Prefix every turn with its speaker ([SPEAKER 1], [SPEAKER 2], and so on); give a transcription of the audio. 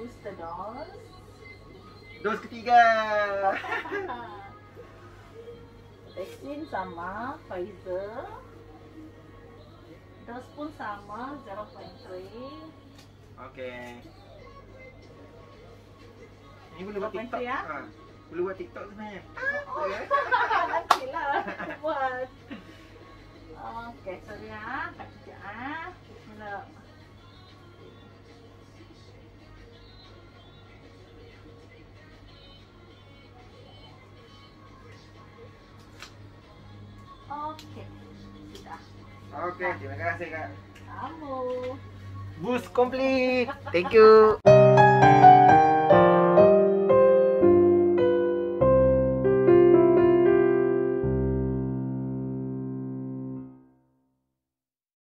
[SPEAKER 1] booster dose.
[SPEAKER 2] Dos ketiga.
[SPEAKER 1] Vaksin sama Pfizer. Dos pun sama 0.3.
[SPEAKER 2] Okey. Ini boleh buat TikTok.
[SPEAKER 1] ya?
[SPEAKER 2] Ha. Boleh buat TikTok sebenarnya.
[SPEAKER 1] Oh, Okey. Sudah.
[SPEAKER 2] Okey, terima kasih Kak.
[SPEAKER 1] Kamu.
[SPEAKER 2] Boost complete. Thank you.